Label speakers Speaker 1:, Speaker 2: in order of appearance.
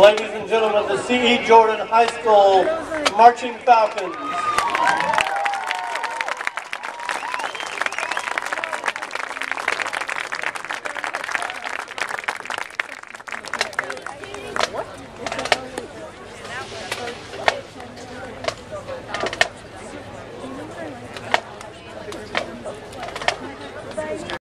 Speaker 1: Ladies and gentlemen, the C.E. Jordan High School Marching Falcons.